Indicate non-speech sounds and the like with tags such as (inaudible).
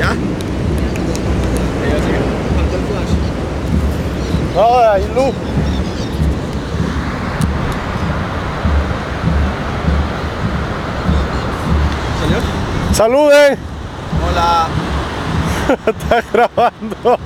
¿Ya? Faltó el flash. ¡Ah, hay luz! ¡Salud! ¡Saluden! ¡Hola! (laughs) ¡Estás grabando!